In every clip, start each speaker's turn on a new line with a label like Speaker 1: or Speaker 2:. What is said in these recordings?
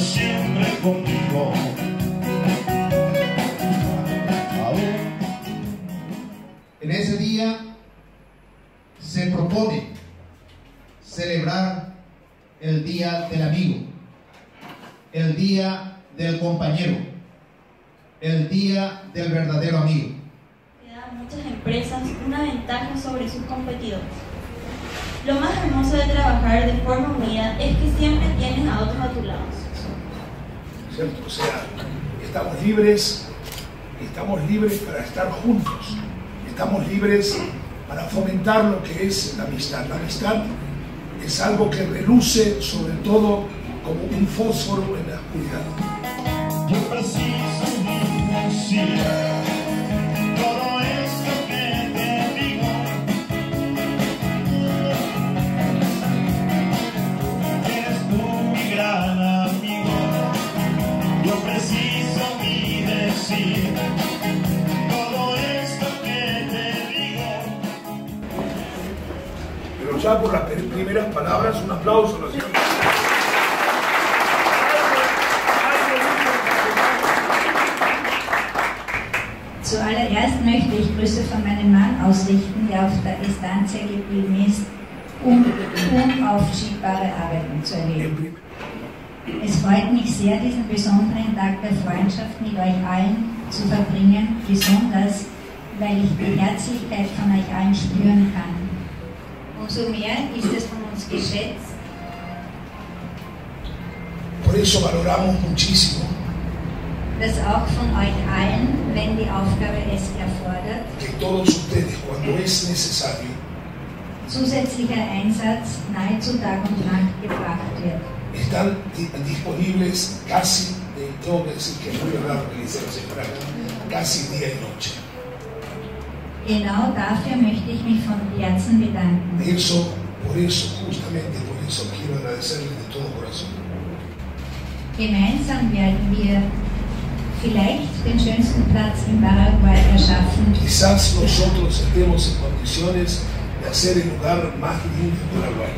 Speaker 1: siempre conmigo. A.
Speaker 2: En ese día se propone celebrar el día del amigo, el día del compañero, el día del verdadero amigo
Speaker 3: muchas empresas una ventaja sobre sus competidores. Lo más hermoso de trabajar de forma unida es que siempre tienes a otros a tu lado.
Speaker 4: ¿cierto? O sea, estamos libres, estamos libres para estar juntos, estamos libres para fomentar lo que es la amistad. La amistad es algo que reluce sobre todo como un fósforo en la oscuridad.
Speaker 1: Yo preciso mi
Speaker 4: Ya por las pri- primeras palabras, un aplauso, ¿no es cierto?
Speaker 5: Zuallererst möchte ich Grüße von meinem Mann ausrichten, der auf der Estancia geblieben ist, um unaufschiebbare Arbeiten zu erledigen. Es freut mich sehr, diesen besonderen Tag der Freundschaft mit euch allen zu verbringen, besonders weil ich die Herzlichkeit von euch allen spüren kann. Umso mehr ist es von uns geschätzt,
Speaker 4: Por eso valoramos muchísimo
Speaker 5: dass auch von euch allen, wenn die Aufgabe es erfordert,
Speaker 4: que todos ustedes, cuando es necesario,
Speaker 5: zusätzlicher Einsatz nahezu Tag und Nacht gebracht wird.
Speaker 4: están di- disponibles casi, tengo que decir que muy raro que señora, casi día y noche.
Speaker 5: Genau dafür möchte ich mich von Herzen bedanken.
Speaker 4: Eso, por eso, justamente por eso quiero agradecerles de todo corazón.
Speaker 5: Gemeinsam werden wir vielleicht den schönsten Platz in Paraguay erschaffen
Speaker 4: Quizás nosotros estemos en condiciones de hacer el lugar más lindo de Paraguay.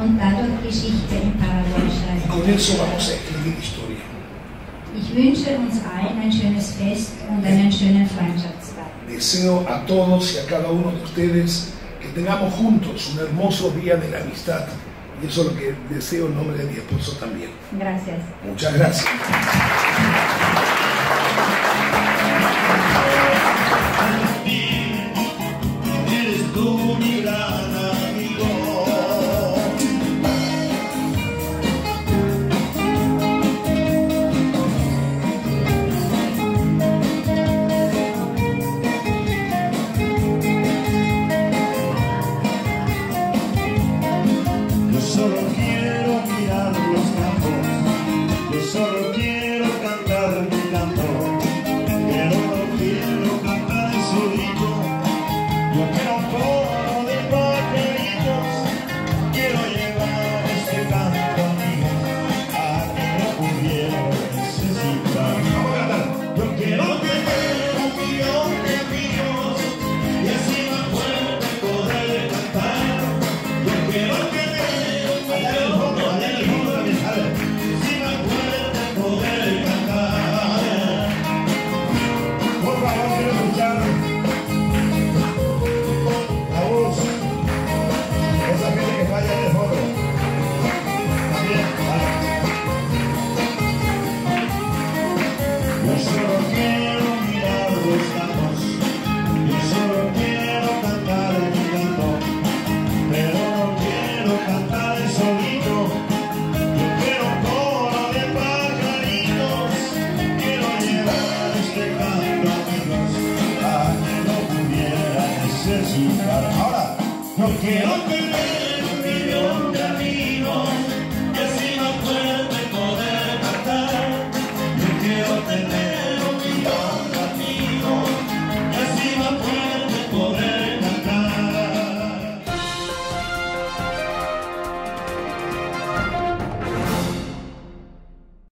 Speaker 5: und dadurch Geschichte in Paraguay
Speaker 4: Y
Speaker 5: schreiben.
Speaker 4: con eso vamos a escribir historia.
Speaker 5: Ich wünsche uns allen ein schönes Fest und einen schönen Freundschaftstag.
Speaker 4: Deseo a todos y a cada uno de ustedes que tengamos juntos un hermoso día de la amistad. Y eso es lo que deseo en nombre de mi esposo también.
Speaker 5: Gracias.
Speaker 4: Muchas gracias.
Speaker 1: Amen.